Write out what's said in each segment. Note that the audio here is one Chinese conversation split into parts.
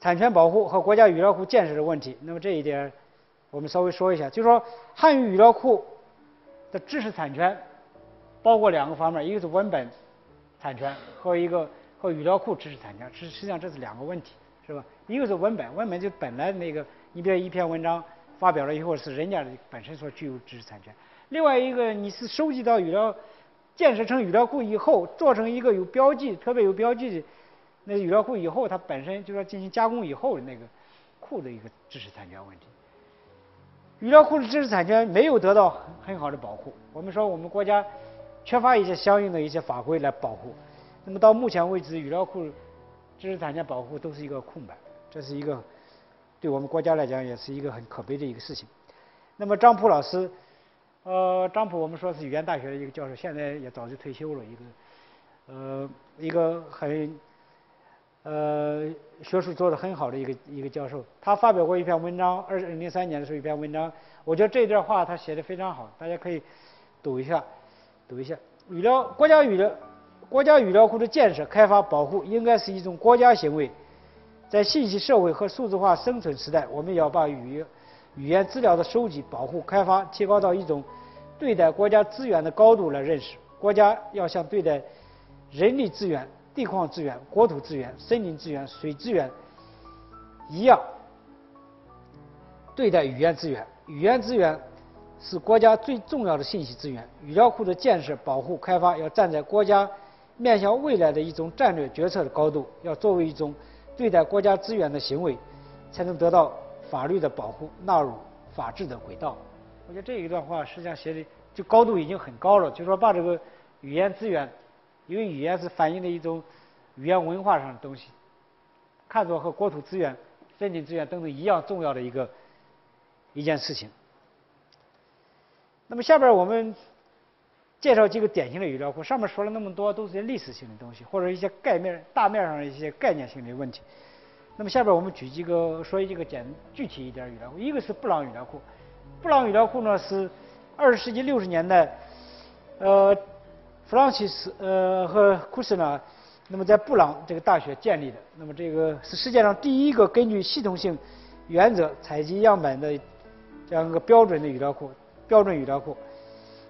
产权保护和国家语料库建设的问题。那么这一点，我们稍微说一下，就是说汉语语料库的知识产权包括两个方面，一个是文本产权和一个和语料库知识产权，实实际上这是两个问题，是吧？一个是文本，文本就本来那个，你比如一篇文章发表了以后是人家的本身所具有知识产权。另外一个，你是收集到语料，建设成语料库以后，做成一个有标记、特别有标记的那语料库以后，它本身就要进行加工以后的那个库的一个知识产权问题。语料库的知识产权没有得到很好的保护，我们说我们国家缺乏一些相应的一些法规来保护。那么到目前为止，语料库知识产权保护都是一个空白，这是一个对我们国家来讲也是一个很可悲的一个事情。那么张普老师。呃，张普，我们说是语言大学的一个教授，现在也早就退休了。一个，呃，一个很，呃，学术做得很好的一个一个教授。他发表过一篇文章，二零零三年的时候一篇文章，我觉得这段话他写的非常好，大家可以读一下，读一下。语料国家语料国家语料库的建设、开发、保护，应该是一种国家行为。在信息社会和数字化生存时代，我们要把语。语言资料的收集、保护、开发，提高到一种对待国家资源的高度来认识。国家要像对待人力资源、地矿资源、国土资源、森林资源、水资源一样对待语言资源。语言资源是国家最重要的信息资源。语料库的建设、保护、开发，要站在国家面向未来的一种战略决策的高度，要作为一种对待国家资源的行为，才能得到。法律的保护纳入法治的轨道，我觉得这一段话实际上写的就高度已经很高了，就是说把这个语言资源，因为语言是反映的一种语言文化上的东西，看作和国土资源、森林资源等等一样重要的一个一件事情。那么下边我们介绍几个典型的语料库，上面说了那么多都是些历史性的东西，或者一些概面、大面上的一些概念性的问题。那么下边我们举几个说一个简具体一点语料库，一个是布朗语料库。布朗语料库呢是二十世纪六十年代，呃，弗朗西斯呃和库斯呢，那么在布朗这个大学建立的。那么这个是世界上第一个根据系统性原则采集样本的这样一个标准的语料库，标准语料库，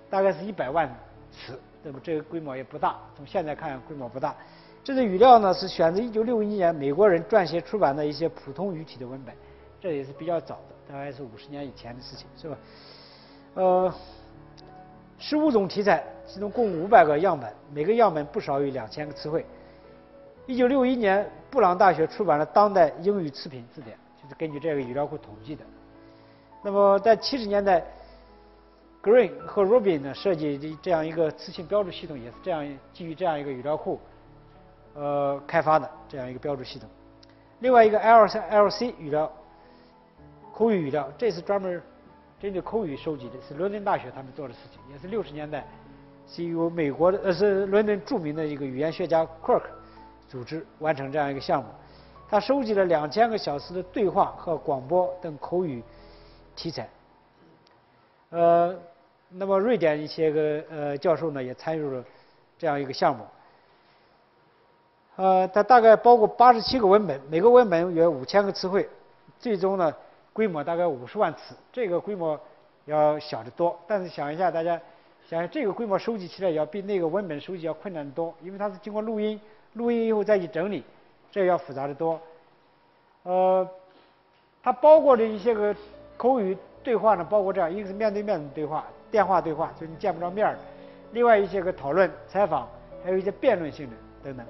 大概是一百万词。那么这个规模也不大，从现在看规模不大。这个语料呢是选择一九六一年美国人撰写出版的一些普通语体的文本，这也是比较早的，大概是五十年以前的事情，是吧？呃，十五种题材，其中共五百个样本，每个样本不少于两千个词汇。一九六一年，布朗大学出版了《当代英语词频字典》，就是根据这个语料库统计的。那么在七十年代，Green 和 Robin 呢设计的这样一个词性标注系统，也是这样基于这样一个语料库。呃，开发的这样一个标注系统。另外一个 L L C 语料，口语语料，这是专门针对口语收集的，是伦敦大学他们做的事情，也是六十年代是由美国的呃是伦敦著名的一个语言学家 Quirk 组织完成这样一个项目。他收集了两千个小时的对话和广播等口语题材。呃，那么瑞典一些个呃教授呢也参与了这样一个项目。呃，它大概包括八十七个文本，每个文本约五千个词汇，最终呢，规模大概五十万词，这个规模要小得多。但是想一下，大家想想这个规模收集起来要比那个文本收集要困难得多，因为它是经过录音，录音以后再去整理，这要复杂的多。呃，它包括的一些个口语对话呢，包括这样，一个是面对面的对话，电话对话，就是你见不着面儿；另外一些个讨论、采访，还有一些辩论性的等等。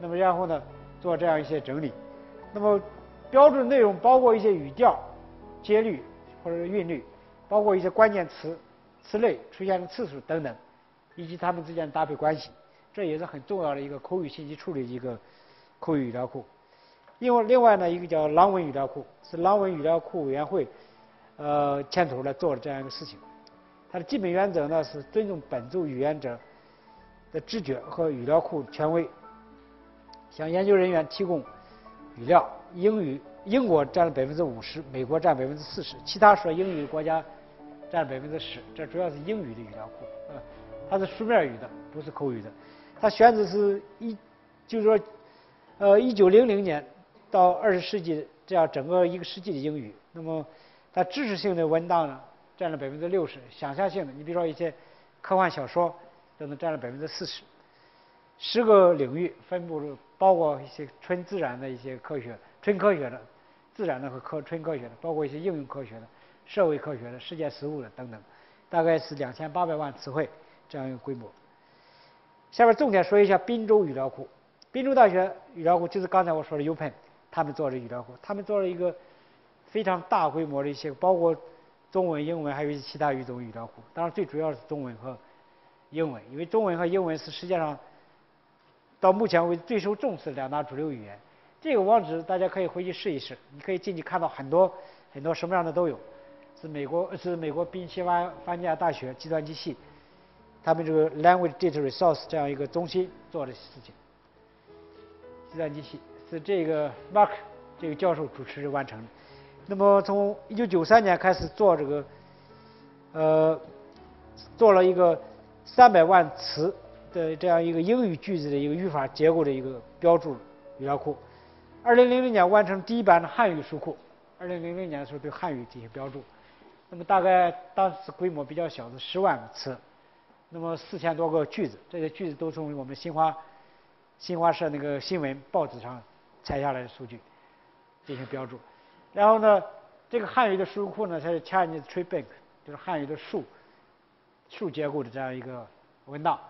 那么然后呢，做这样一些整理。那么标准内容包括一些语调、节律或者是韵律，包括一些关键词、词类出现的次数等等，以及它们之间的搭配关系。这也是很重要的一个口语信息处理一个口语语料库。另外另外呢，一个叫朗文语料库，是朗文语料库委员会呃牵头来做的这样一个事情。它的基本原则呢是尊重本族语言者的知觉和语料库权威。向研究人员提供语料，英语英国占了百分之五十，美国占百分之四十，其他说英语国家占百分之十。这主要是英语的语料库，啊，它是书面语的，不是口语的。它选址是一，就是说，呃，一九零零年到二十世纪这样整个一个世纪的英语，那么它知识性的文档呢占了百分之六十，想象性的，你比如说一些科幻小说，都能占了百分之四十。十个领域分布着，包括一些纯自然的一些科学、纯科学的、自然的和科纯科学的，包括一些应用科学的、社会科学的、世界事务的等等，大概是两千八百万词汇这样一个规模。下面重点说一下滨州语料库。滨州大学语料库就是刚才我说的 UPenn，他们做的语料库，他们做了一个非常大规模的一些，包括中文、英文，还有一些其他语种语料库。当然，最主要是中文和英文，因为中文和英文是世界上。到目前为止最受重视的两大主流语言，这个网址大家可以回去试一试，你可以进去看到很多很多什么样的都有，是美国是美国宾夕法尼亚大学计算机系，他们这个 Language Data Resource 这样一个中心做的事情。计算机系是这个 Mark 这个教授主持完成的。那么从1993年开始做这个，呃，做了一个300万词。的这样一个英语句子的一个语法结构的一个标注语料库，二零零零年完成第一版的汉语书库，二零零零年的时候对汉语进行标注，那么大概当时规模比较小的十万个词，那么四千多个句子，这些句子都从我们新华新华社那个新闻报纸上采下来的数据进行标注，然后呢，这个汉语的书库呢，它是 Chinese Tree Bank，就是汉语的树树结构的这样一个文档。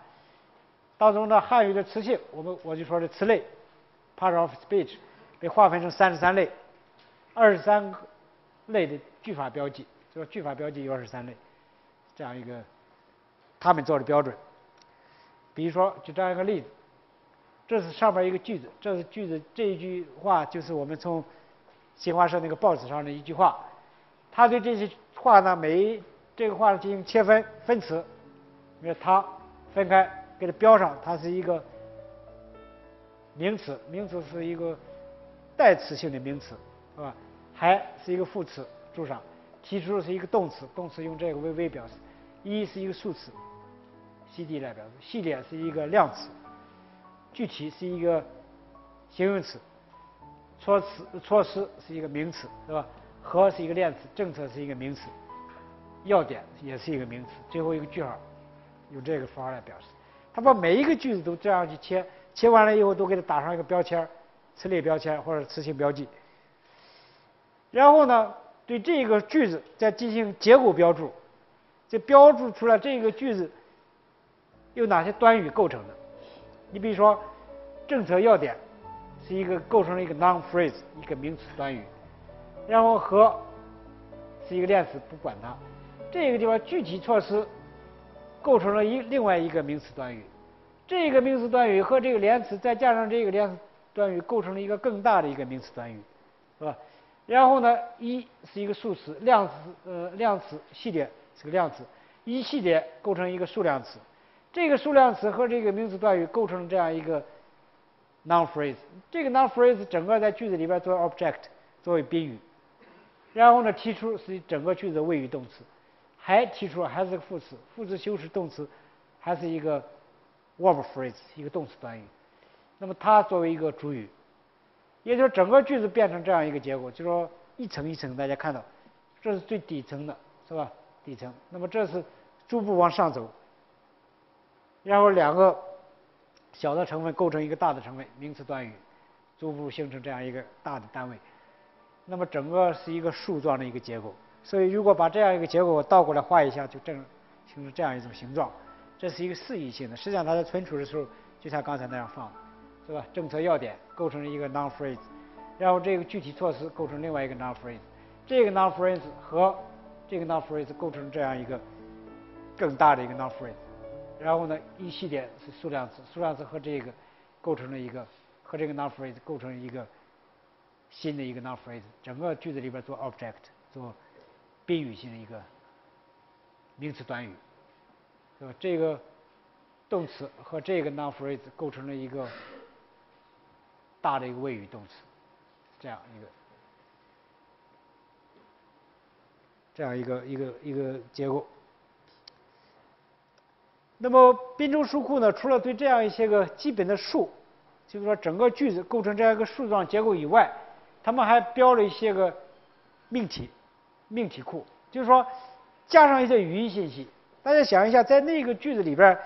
当中的汉语的词性，我们我就说的词类，part of speech，被划分成三十三类，二十三类的句法标记，就说句法标记有二十三类，这样一个他们做的标准。比如说，就这样一个例子，这是上面一个句子，这是句子这一句话就是我们从新华社那个报纸上的一句话，他对这些话呢，每这个话进行切分分词，比如他分开。给它标上，它是一个名词，名词是一个代词性的名词，是吧？还是一个副词，注上。提出是一个动词，动词用这个 V V 表示。一是一个数词，CD 来表示。系列是一个量词，具体是一个形容词。措辞措施是一个名词，是吧？和是一个链词，政策是一个名词，要点也是一个名词。最后一个句号，用这个符号来表示。他把每一个句子都这样去切，切完了以后都给它打上一个标签词类标签或者词性标记。然后呢，对这个句子再进行结构标注，就标注出来这个句子有哪些短语构成的。你比如说，政策要点是一个构成了一个 noun phrase，一个名词短语，然后和是一个链词，不管它。这个地方具体措施。构成了一另外一个名词短语，这个名词短语和这个连词再加上这个连词短语，构成了一个更大的一个名词短语，是吧？然后呢，一是一个数词，量词呃量词系列是个量词，一系列构成一个数量词，这个数量词和这个名词短语构成这样一个 noun phrase，这个 noun phrase 整个在句子里边作为 object 作为宾语，然后呢提出是整个句子的谓语动词。还提出还是个副词，副词修饰动词，还是一个 verb phrase，一个动词短语。那么它作为一个主语，也就是整个句子变成这样一个结果，就说一层一层，大家看到，这是最底层的，是吧？底层。那么这是逐步往上走，然后两个小的成分构成一个大的成分，名词短语，逐步形成这样一个大的单位。那么整个是一个树状的一个结构。所以，如果把这样一个结构倒过来画一下，就正形成这样一种形状。这是一个示意性的，实际上它在存储的时候就像刚才那样放，是吧？政策要点构成一个 noun phrase，然后这个具体措施构成另外一个 noun phrase，这个 noun phrase 和这个 noun phrase 构成这样一个更大的一个 noun phrase，然后呢，一系列是数量词，数量词和这个构成了一个和这个 noun phrase 构成一个新的一个 noun phrase，整个句子里边做 object 做。宾语性的一个名词短语，是吧？这个动词和这个 noun phrase 构成了一个大的一个谓语动词，这样一个这样一个一个一个结构。那么滨州书库呢，除了对这样一些个基本的数，就是说整个句子构成这样一个树状结构以外，他们还标了一些个命题，命题库，就是说加上一些语义信息。大家想一下，在那个句子里边，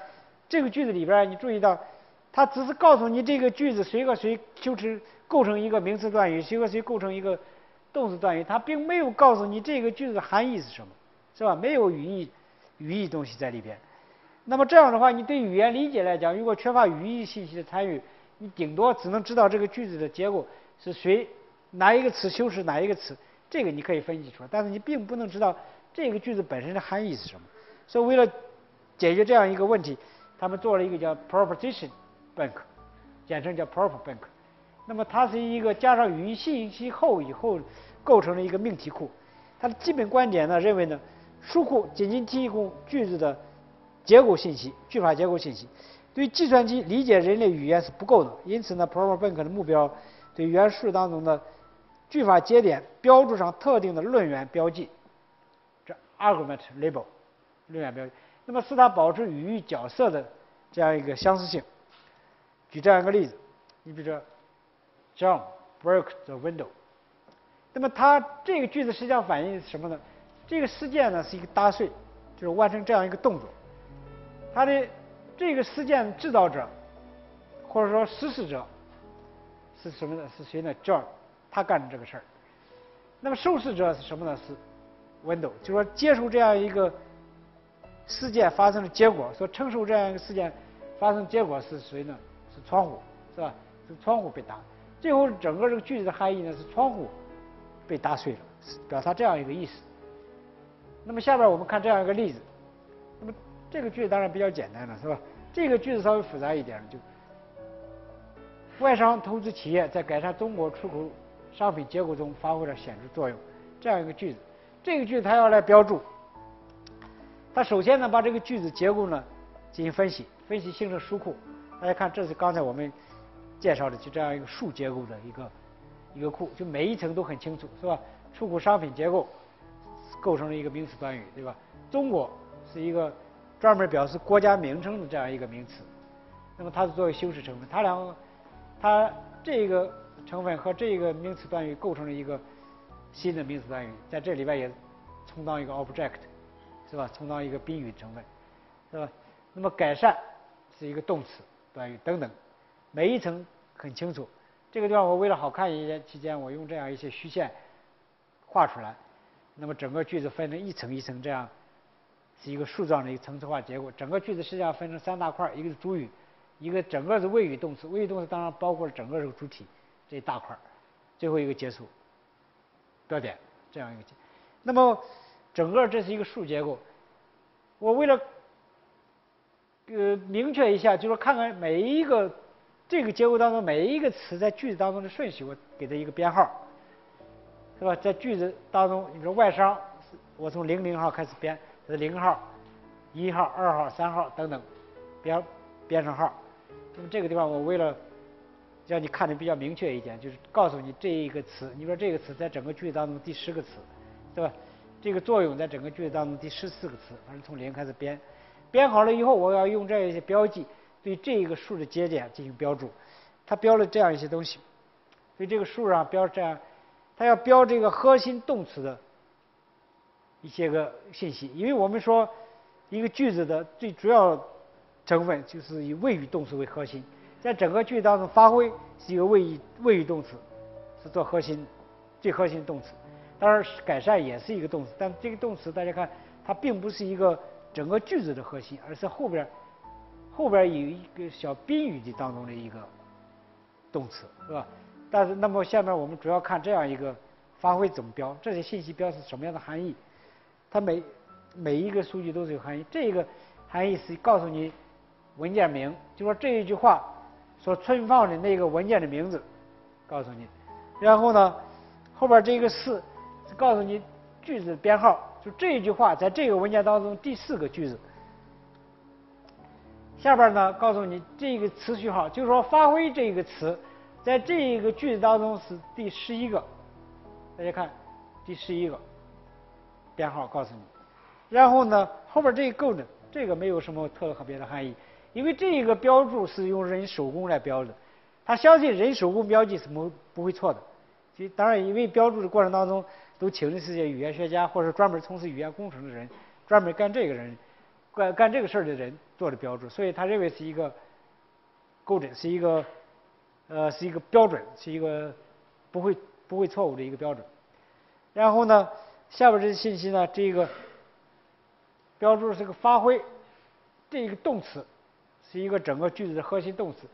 这个句子里边，你注意到，它只是告诉你这个句子谁和谁修辞构成一个名词短语，谁和谁构成一个动词短语，它并没有告诉你这个句子的含义是什么，是吧？没有语义语义东西在里边。那么这样的话，你对语言理解来讲，如果缺乏语义信息的参与，你顶多只能知道这个句子的结构是谁哪一个词修饰哪一个词，这个你可以分析出来，但是你并不能知道这个句子本身的含义是什么。所以为了解决这样一个问题，他们做了一个叫 proposition bank，简称叫 prop bank。那么它是一个加上语义信息后以后构成了一个命题库。它的基本观点呢，认为呢，书库仅仅提供句子的。结构信息、句法结构信息，对计算机理解人类语言是不够的。因此呢，PropBank 的目标对原数当中的句法节点标注上特定的论元标记，这 argument label 论元标记，那么使它保持语义角色的这样一个相似性。举这样一个例子，你比如说，John broke the window，那么它这个句子实际上反映什么呢？这个事件呢是一个搭碎，就是完成这样一个动作。他的这个事件制造者，或者说实施者是什么呢？是谁呢？John，他干的这个事儿。那么受试者是什么呢？是 Window，就说接受这样一个事件发生的结果，所承受这样一个事件发生结果是谁呢？窗户，是吧？是窗户被打。最后整个这个句子的含义呢是窗户被打碎了，表达这样一个意思。那么下边我们看这样一个例子，那么。这个句子当然比较简单了，是吧？这个句子稍微复杂一点，就外商投资企业在改善中国出口商品结构中发挥了显著作用。这样一个句子，这个句子它要来标注，它首先呢把这个句子结构呢进行分析，分析形成书库。大家看，这是刚才我们介绍的就这样一个数结构的一个一个库，就每一层都很清楚，是吧？出口商品结构构成了一个名词短语，对吧？中国是一个。专门表示国家名称的这样一个名词，那么它是作为修饰成分，它两个，它这个成分和这个名词短语构成了一个新的名词短语，在这里边也充当一个 object，是吧？充当一个宾语成分，是吧？那么改善是一个动词短语等等，每一层很清楚。这个地方我为了好看一些，期间我用这样一些虚线画出来，那么整个句子分成一层一层这样。是一个树状的一个层次化结构。整个句子实际上分成三大块一个是主语，一个整个是谓语动词，谓语动词当然包括了整个这个主体这一大块最后一个结束标点这样一个。那么整个这是一个树结构。我为了呃明确一下，就是看看每一个这个结构当中每一个词在句子当中的顺序，我给它一个编号，是吧？在句子当中，你说外商，我从零零号开始编。是零号、一号、二号、三号等等，编编上号。那么这个地方我为了让你看的比较明确一点，就是告诉你这一个词，你说这个词在整个句子当中第十个词，对吧？这个作用在整个句子当中第十四个词，反正从零开始编。编好了以后，我要用这一些标记对这一个数的节点进行标注。它标了这样一些东西，对这个数上标这样，它要标这个核心动词的。一些个信息，因为我们说一个句子的最主要成分就是以谓语动词为核心，在整个句子当中发挥是一个谓语谓语动词是做核心最核心动词，当然改善也是一个动词，但这个动词大家看它并不是一个整个句子的核心，而是后边后边有一个小宾语的当中的一个动词，是吧？但是那么下面我们主要看这样一个发挥怎么标，这些信息标是什么样的含义？它每每一个数据都是有含义，这个含义是告诉你文件名，就说这一句话所存放的那个文件的名字，告诉你。然后呢，后边这个是告诉你句子编号，就这一句话在这个文件当中第四个句子。下边呢，告诉你这个词序号，就是说发挥这个词在这一个句子当中是第十一个，大家看第十一个。编号告诉你，然后呢，后边这个构呢，这个没有什么特别的含义，因为这一个标注是用人手工来标的，他相信人手工标记是不不会错的，就当然，因为标注的过程当中都请的是些语言学家或者专门从事语言工程的人，专门干这个人干干这个事儿的人做的标注，所以他认为是一个构准，是一个呃是一个标准，是一个不会不会错误的一个标准。然后呢，下边这些信息呢，这个标注是个发挥，这一个动词是一个整个句子的核心动词，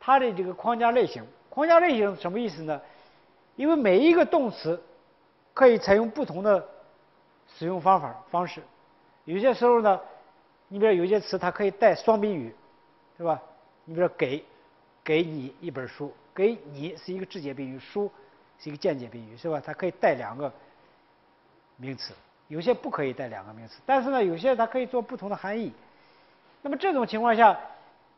它的这个框架类型，框架类型什么意思呢？因为每一个动词可以采用不同的使用方法方式，有些时候呢，你比如有些词它可以带双宾语，是吧？你比如说给给你一本书，给你是一个直接宾语，书。是一个间接宾语，是吧？它可以带两个名词，有些不可以带两个名词，但是呢，有些它可以做不同的含义。那么这种情况下，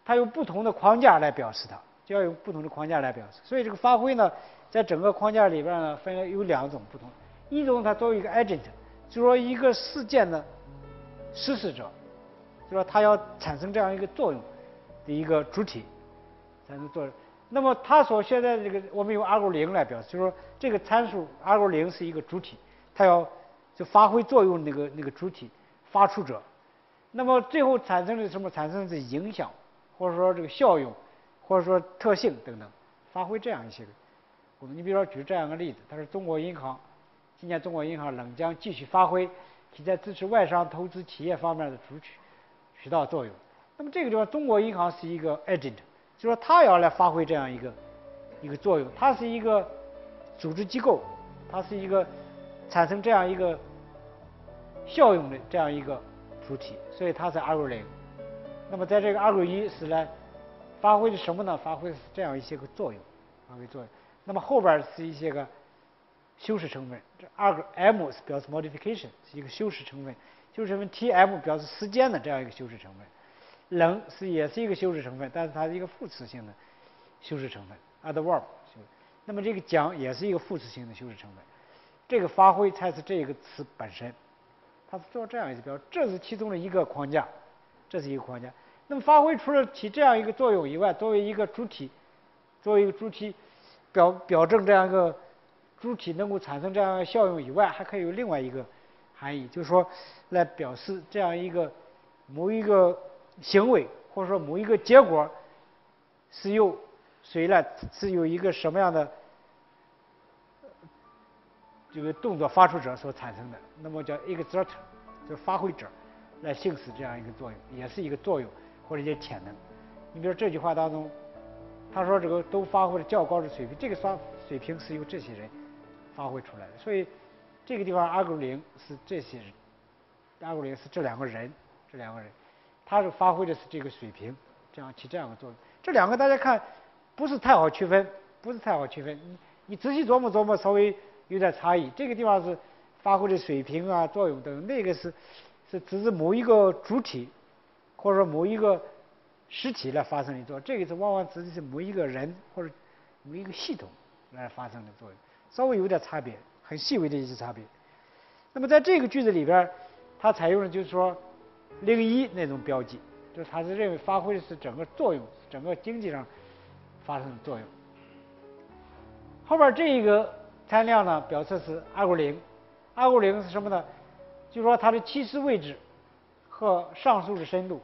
它用不同的框架来表示它，就要用不同的框架来表示。所以这个发挥呢，在整个框架里边呢，分为有两种不同。一种它作为一个 agent，就说一个事件的实施者，就说它要产生这样一个作用的一个主体，才能做。那么它所现在这个，我们用 arg 零来表示，就是说这个参数 arg 零是一个主体，它要就发挥作用那个那个主体发出者，那么最后产生的什么？产生的影响，或者说这个效用，或者说特性等等，发挥这样一些个。你比如说举这样个例子，他是中国银行今年中国银行仍将继续发挥其在支持外商投资企业方面的主体渠道作用。那么这个地方中国银行是一个 agent。就说它要来发挥这样一个一个作用，它是一个组织机构，它是一个产生这样一个效用的这样一个主体，所以它是 arg 零。那么在这个 arg 一是来发挥的什么呢？发挥是这样一些个作用，发挥作用。那么后边是一些个修饰成分，这 arg m 是表示 modification，是一个修饰成分，修饰成分 tm 表示时间的这样一个修饰成分。冷是也是一个修饰成分，但是它是一个副词性的修饰成分，adverb。那么这个讲也是一个副词性的修饰成分。这个发挥才是这个词本身，它是做这样一个标，这是其中的一个框架，这是一个框架。那么发挥除了起这样一个作用以外，作为一个主体，作为一个主体表表证这样一个主体能够产生这样效用以外，还可以有另外一个含义，就是说来表示这样一个某一个。行为或者说某一个结果是由谁来？是由一个什么样的这个动作发出者所产生的？那么叫 exerter，就发挥者来行使这样一个作用，也是一个作用或者一些潜能。你比如这句话当中，他说这个都发挥了较高的水平，这个发水平是由这些人发挥出来的。所以这个地方 arg 零是这些人，arg 零是这两个人，这两个人。他是发挥的是这个水平，这样起这样的作用。这两个大家看不是太好区分，不是太好区分。你你仔细琢磨琢磨，稍微有点差异。这个地方是发挥的水平啊作用等，那个是是指是某一个主体或者说某一个实体来发生的作用。这个是往往指的是某一个人或者某一个系统来发生的作用，稍微有点差别，很细微的一些差别。那么在这个句子里边，它采用的就是说。零一那种标记，就是它是认为发挥的是整个作用，整个经济上发生的作用。后边这一个参量呢，表示是二五零，二五零是什么呢？就说它的起始位置和上述的深度。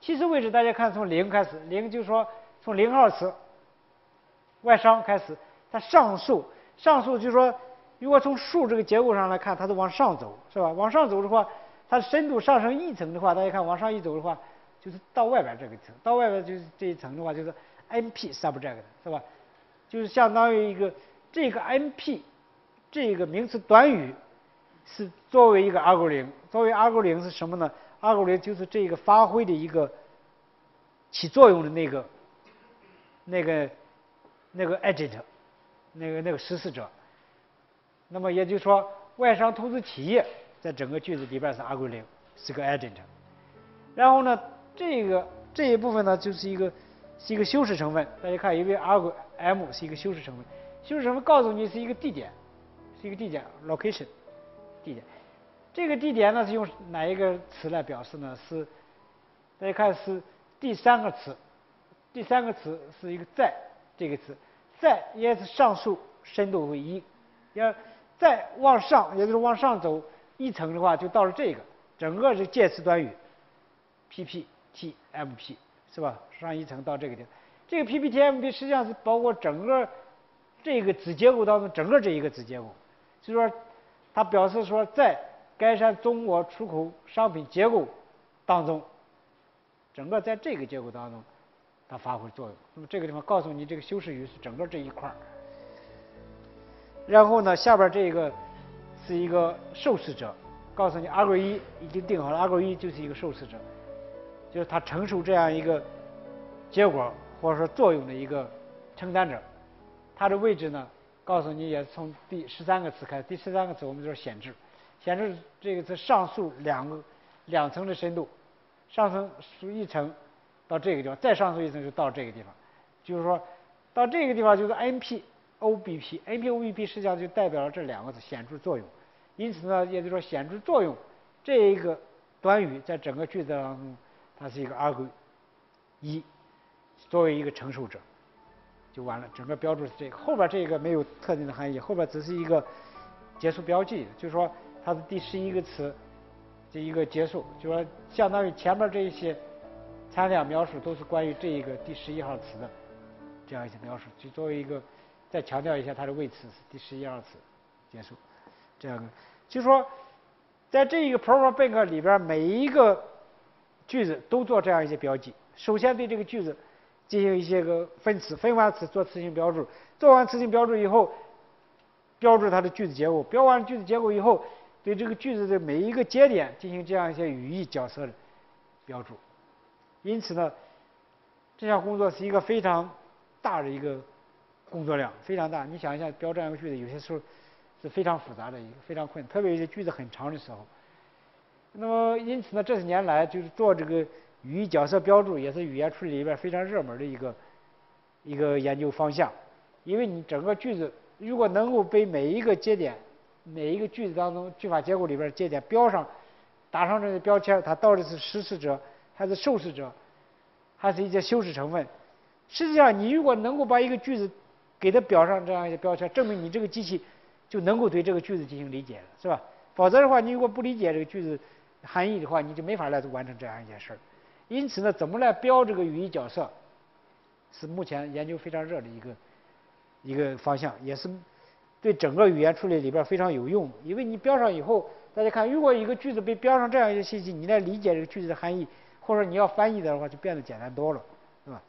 起始位置大家看从零开始，零就是说从零号词外伤开始，它上述上述就是说，如果从数这个结构上来看，它是往上走，是吧？往上走的话。它深度上升一层的话，大家看往上一走的话，就是到外边这个层，到外边就是这一层的话，就是 NP subject 是吧？就是相当于一个这个 NP 这个名词短语是作为一个 arg 零，作为 arg 零是什么呢？arg 零就是这个发挥的一个起作用的那个那个那个 agent，那个那个实施者。那么也就是说，外商投资企业。在整个句子里边是 arg 零，是个 agent。然后呢，这个这一部分呢就是一个是一个修饰成分。大家看，因为 arg m 是一个修饰成分，修饰成分告诉你是一个地点，是一个地点 location 地点。这个地点呢是用哪一个词来表示呢？是大家看是第三个词，第三个词是一个在这个词，在也是上述深度为一。要再往上，也就是往上走一层的话，就到了这个整个是介词短语，P P T M P 是吧？上一层到这个地方，这个 P P T M P 实际上是包括整个这个子结构当中整个这一个子结构，所以说它表示说在改善中国出口商品结构当中，整个在这个结构当中它发挥作用。那么这个地方告诉你，这个修饰语是整个这一块儿。然后呢，下边这个是一个受试者，告诉你阿贵一已经定好了，阿贵一就是一个受试者，就是他承受这样一个结果或者说作用的一个承担者。它的位置呢，告诉你也从第十三个词开始，第十三个词我们就是显示，显示这个是上述两个两层的深度，上层数一层到这个地方，再上诉一层就到这个地方，就是说到这个地方就是 NP。O B P N P O B P 实际上就代表了这两个字显著作用，因此呢，也就是说显著作用这一个短语在整个句子当中，它是一个 argue 一作为一个承受者就完了，整个标注是这个，后边这个没有特定的含义，后边只是一个结束标记，就是说它的第十一个词这一个结束，就说相当于前面这一些参量描述都是关于这一个第十一号词的这样一些描述，就作为一个。再强调一下，它的位词是第十一号词结束，这样的，就说在这一个 proper bank 里边，每一个句子都做这样一些标记。首先对这个句子进行一些个分词，分完词做词性标注，做完词性标注以后，标注它的句子结构，标完句子结构以后，对这个句子的每一个节点进行这样一些语义角色的标注。因此呢，这项工作是一个非常大的一个。工作量非常大，你想一下，标这样一个句子，有些时候是非常复杂的一个，非常困难，特别有些句子很长的时候。那么，因此呢，这些年来就是做这个语义角色标注，也是语言处理里边非常热门的一个一个研究方向。因为你整个句子如果能够被每一个节点、每一个句子当中句法结构里边节点标上、打上这个标签，它到底是实施者还是受试者，还是一些修饰成分？实际上，你如果能够把一个句子给它标上这样一些标签，证明你这个机器就能够对这个句子进行理解了，是吧？否则的话，你如果不理解这个句子含义的话，你就没法来完成这样一件事儿。因此呢，怎么来标这个语义角色，是目前研究非常热的一个一个方向，也是对整个语言处理里边非常有用。因为你标上以后，大家看，如果一个句子被标上这样一些信息，你来理解这个句子的含义，或者你要翻译的话，就变得简单多了，是吧？